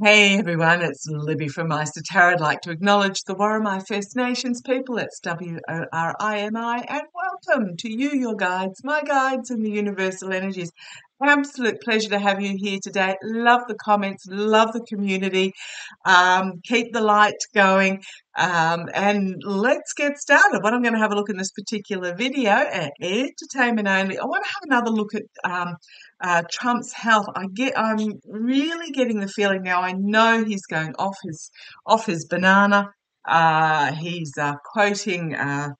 Hey everyone, it's Libby from Maighstir Tarot. I'd like to acknowledge the Worimi First Nations people. It's W O R I M I, and welcome to you, your guides, my guides, and the universal energies. Absolute pleasure to have you here today. Love the comments, love the community. Um, keep the light going, um, and let's get started. What I'm going to have a look in this particular video, uh, entertainment only. I want to have another look at um, uh, Trump's health. I get, I'm really getting the feeling now. I know he's going off his off his banana. Uh, he's uh, quoting uh,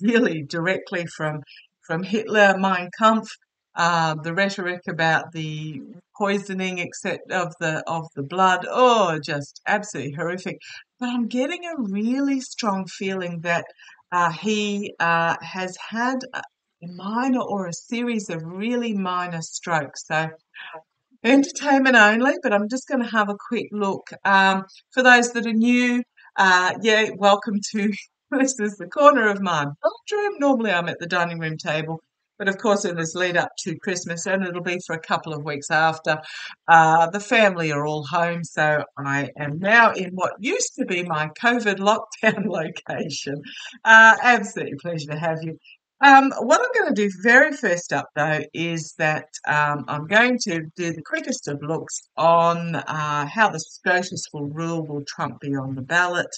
really directly from from Hitler, Mein Kampf uh, the rhetoric about the poisoning except of the of the blood. Oh just absolutely horrific. But i'm getting a really strong feeling that uh, he uh, has had a minor or a series of really minor strokes. So entertainment only but i'm just going to have a quick look. Um, for those that are new uh, yeah welcome to this is the corner of my bedroom normally i'm at the dining room table but of course, in this lead up to Christmas, and it'll be for a couple of weeks after, uh, the family are all home. So I am now in what used to be my COVID lockdown location. Uh, absolutely pleasure to have you. Um, what I'm going to do very first up, though, is that um, I'm going to do the quickest of looks on uh, how the SCOTUS will rule will Trump be on the ballot.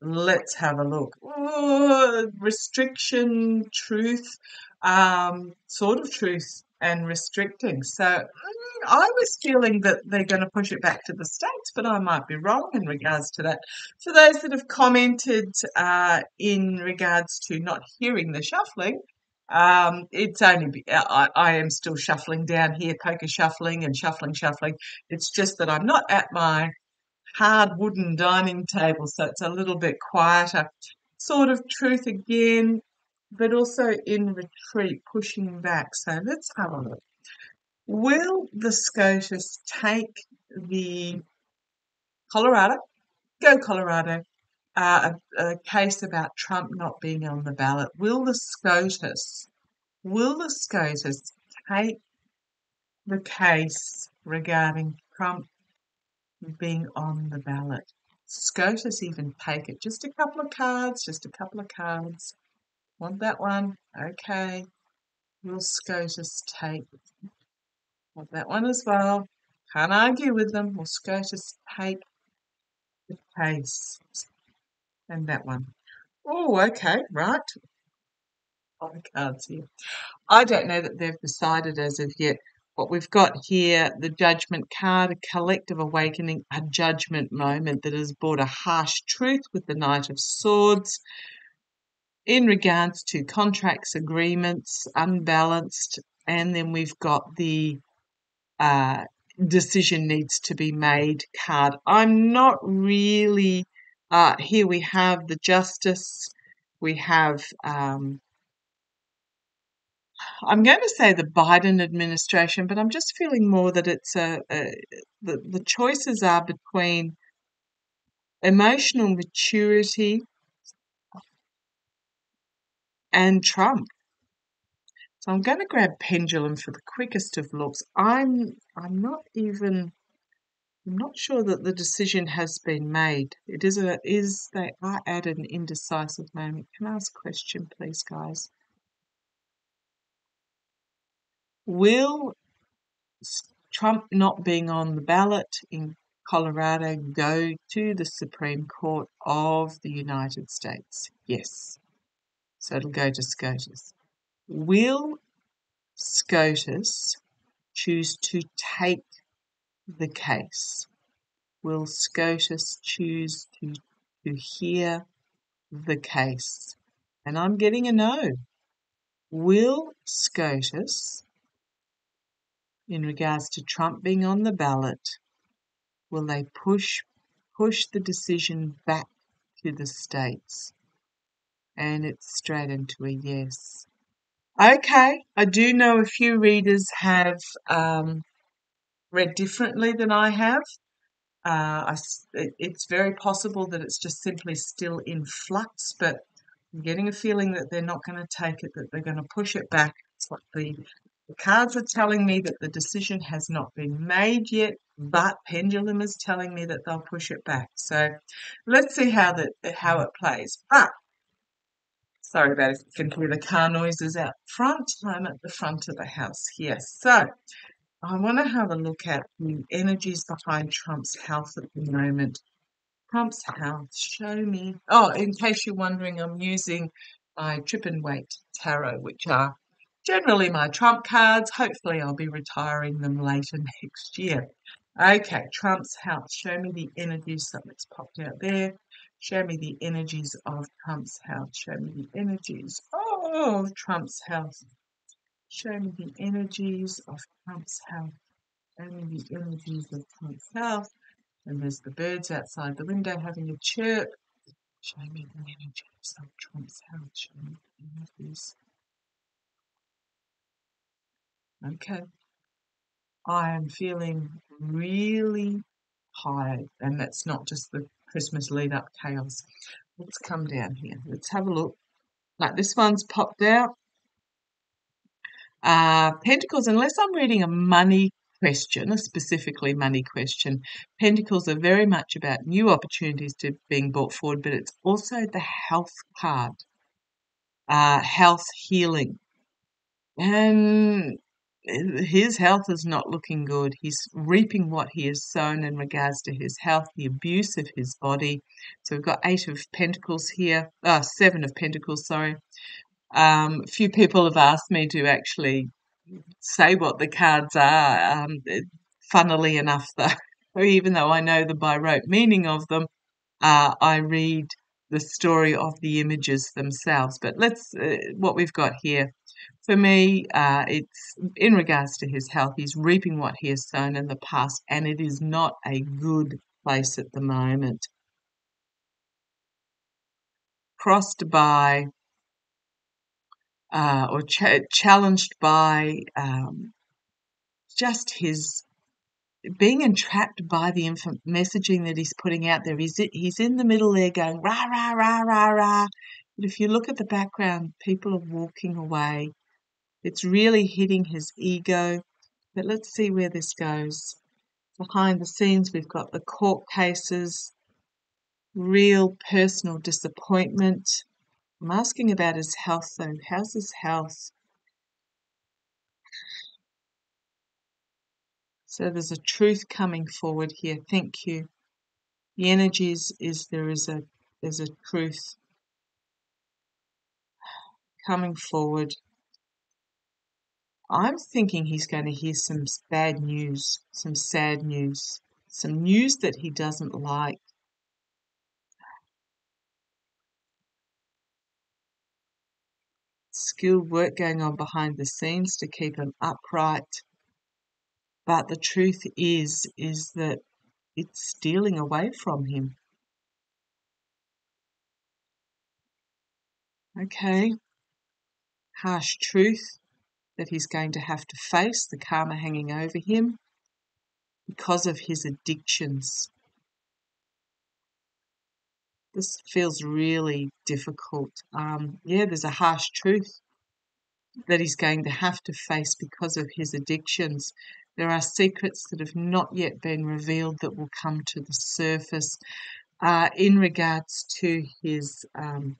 Let's have a look. Oh, restriction, truth um, sort of truth and restricting. So mm, I was feeling that they're going to push it back to the states, but I might be wrong in regards to that. For those that have commented uh, in regards to not hearing the shuffling, um, it's only I, I am still shuffling down here, poker shuffling and shuffling, shuffling. It's just that I'm not at my hard wooden dining table, so it's a little bit quieter. Sort of truth again, but also in retreat, pushing back. So let's have a look. Will the SCOTUS take the Colorado, go Colorado, uh, a, a, case about Trump not being on the ballot? Will the SCOTUS, will the SCOTUS take the case regarding Trump being on the ballot? SCOTUS even take it? Just a couple of cards, just a couple of cards. Want that one? Okay. Will SCOTUS take? Want that one as well. Can't argue with them. Will SCOTUS take the case? And that one. Oh, okay, right. Other cards here. I don't know that they've decided as of yet. What we've got here, the judgment card, a collective awakening, a judgment moment that has brought a harsh truth with the Knight of Swords in regards to contracts, agreements, unbalanced, and then we've got the uh, decision needs to be made card. I'm not really, uh, here we have the justice, we have, um, I'm going to say the Biden administration, but I'm just feeling more that it's a, a the, the choices are between emotional maturity and Trump. So I'm going to grab pendulum for the quickest of looks. I'm I'm not even I'm not sure that the decision has been made. It is a is they are at an indecisive moment. Can I ask a question, please, guys? Will Trump not being on the ballot in Colorado go to the Supreme Court of the United States? Yes. So it'll go to SCOTUS. Will SCOTUS choose to take the case? Will SCOTUS choose to, to hear the case? And I'm getting a no. Will SCOTUS, in regards to Trump being on the ballot, will they push push the decision back to the states? and it's straight into a yes. Okay, I do know a few readers have um, read differently than I have. Uh, I, it's very possible that it's just simply still in flux, but I'm getting a feeling that they're not going to take it, that they're going to push it back. It's like the The cards are telling me that the decision has not been made yet, but pendulum is telling me that they'll push it back. So let's see how that how it plays. But sorry about if you can hear the car noises out front. I'm at the front of the house here. So I want to have a look at the energies behind Trump's health at the moment. Trump's health, show me. Oh, in case you're wondering, I'm using my Trip and Wait tarot, which are generally my trump cards. Hopefully, I'll be retiring them later next year. Okay, Trump's health. Show me the energies. Something's popped out there. Show me the energies of Trump's health. Show me the energies of Trump's health. Show me the energies of Trump's health. Show me the energies of Trump's health. And there's the birds outside the window having a chirp. Show me the energies of Trump's health. Show me the energies. Okay. I am feeling really high, and that's not just the Christmas lead up chaos. Let's come down here. Let's have a look. Like this one's popped out. Uh, Pentacles, unless I'm reading a money question, a specifically money question, Pentacles are very much about new opportunities to being brought forward, but it's also the health card, uh, health healing. And his health is not looking good. He's reaping what he has sown in regards to his health, the abuse of his body. So we've got eight of pentacles here, uh, seven of pentacles, sorry. Um, a few people have asked me to actually say what the cards are. Um, funnily enough, though, even though I know the by rote meaning of them, uh, I read the story of the images themselves. But let's, uh, what we've got here. For me, uh, it's in regards to his health. He's reaping what he has sown in the past, and it is not a good place at the moment. Crossed by uh, or ch- challenged by um, just his being entrapped by the inf- messaging that he's putting out there. He's he's in the middle there going rah rah rah rah rah. But if you look at the background, people are walking away. It's really hitting his ego. But let's see where this goes. Behind the scenes, we've got the court cases, real personal disappointment, I'm asking about his health though. How's his health? So there's a truth coming forward here. Thank you. The energies is there is a there's a truth coming forward. I'm thinking he's going to hear some bad news, some sad news, some news that he doesn't like. skilled work going on behind the scenes to keep him upright. But the truth is, is that it's stealing away from him. Okay. Harsh truth that he's going to have to face, the karma hanging over him because of his addictions. This feels really difficult. Um, yeah, there's a harsh truth that he's going to have to face because of his addictions. There are secrets that have not yet been revealed that will come to the surface uh, in regards to his. Um,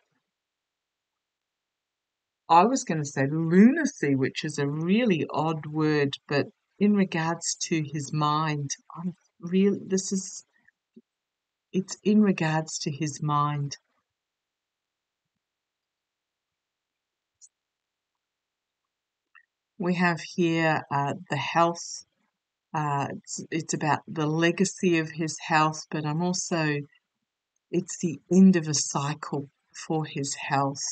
I was going to say lunacy, which is a really odd word, but in regards to his mind, I'm real. This is. It's in regards to his mind. We have here uh, the health. Uh, it's, it's about the legacy of his health, but I'm also, it's the end of a cycle for his health.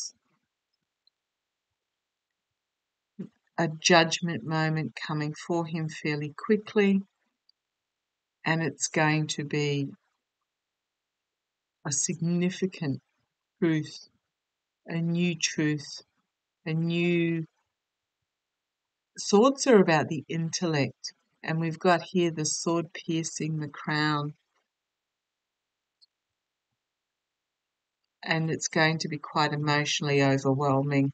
A judgment moment coming for him fairly quickly, and it's going to be a significant truth, a new truth, a new swords are about the intellect, and we've got here the sword piercing the crown. And it's going to be quite emotionally overwhelming.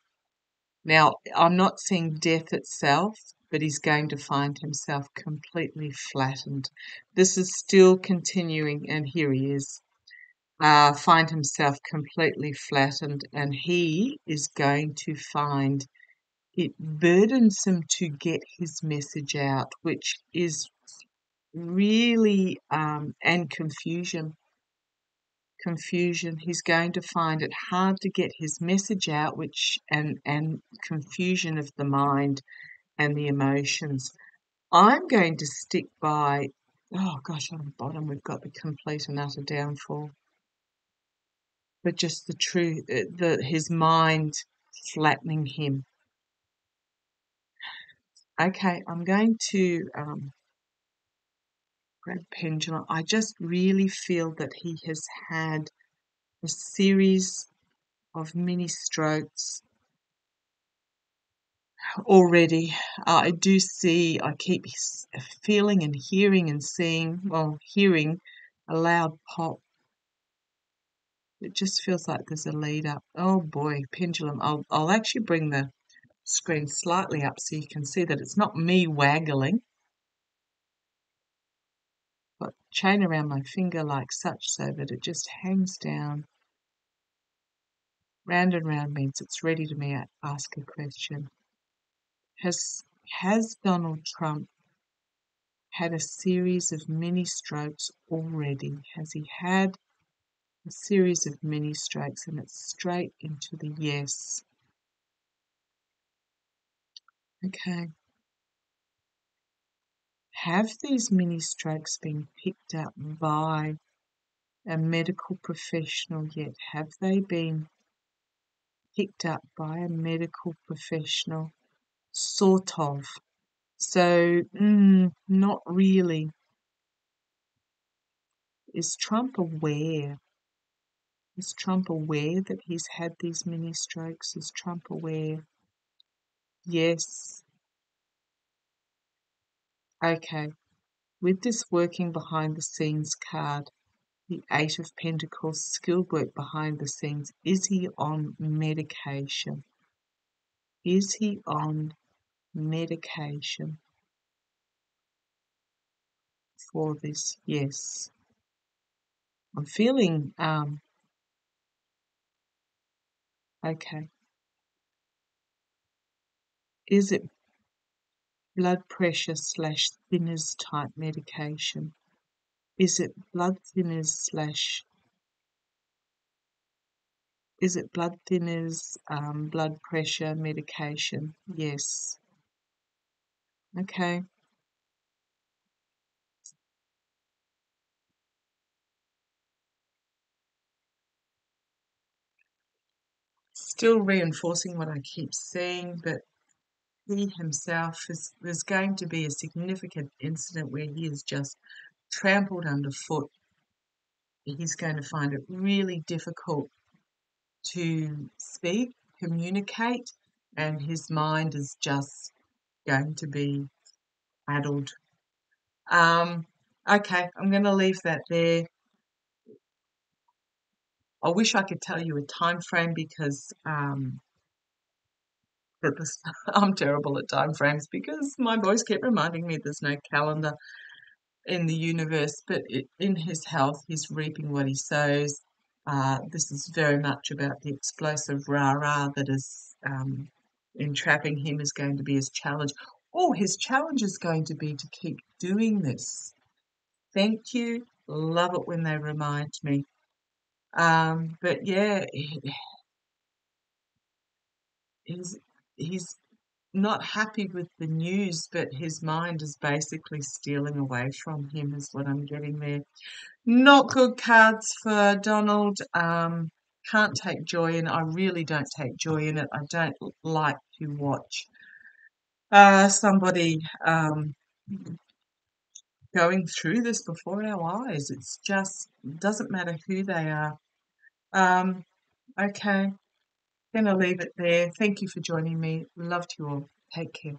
Now, I'm not seeing death itself, but he's going to find himself completely flattened. This is still continuing, and here he is. Uh, find himself completely flattened, and he is going to find it burdensome to get his message out, which is really um, and confusion confusion he's going to find it hard to get his message out which and and confusion of the mind and the emotions. I'm going to stick by oh gosh on the bottom we've got the complete and utter downfall. But just the truth uh, the his mind flattening him. Okay i'm going to um, pendulum i just really feel that he has had a series of mini strokes already. Uh, I do see, I keep feeling and hearing and seeing, well, hearing a loud pop. It just feels like there's a lead up. Oh boy, pendulum. I'll, I'll actually bring the screen slightly up so you can see that it's not me waggling. Got chain around my finger like such so that it just hangs down Round and round means it's ready to me ask a question. Has has Donald Trump had a series of mini strokes already? Has he had a series of mini strokes and it's straight into the yes? Okay. Have these mini strokes been picked up by a medical professional yet? Have they been picked up by a medical professional, sort of. So, mm, not really. Is Trump aware? Is Trump aware that he's had these mini strokes? Is Trump aware? Yes. Okay. With this working behind the scenes card, the Eight of Pentacles, skilled work behind the scenes. Is he on medication? Is he on medication for this? Yes. I'm feeling, um, okay. Is it blood pressure slash thinners type medication? Is it blood thinners slash is it blood thinners, um, blood pressure medication? Yes. Okay. Still reinforcing what I keep saying, but he himself is going to be a significant incident where he is just trampled underfoot. He's going to find it really difficult to speak, communicate, and his mind is just going to be addled. Um, okay, I'm going to leave that there. I wish I could tell you a time frame because um, I'm terrible at time frames because my voice kept reminding me there's no calendar in the universe, but it, in his health, he's reaping what he sows. Uh, this is very much about the explosive rah rah that is um, entrapping him, is going to be his challenge. Oh, his challenge is going to be to keep doing this. Thank you. Love it when they remind me. Um, but yeah, he's he's not happy with the news, but his mind is basically stealing away from him, is what I'm getting there. Not good cards for Donald. Um, can't take joy in. I really don't take joy in it. I don't like to watch uh, somebody um, going through this before our eyes. It's just doesn't matter who they are. Um, okay, Gonna leave it there. Thank you for joining me. Love to you all. Take care.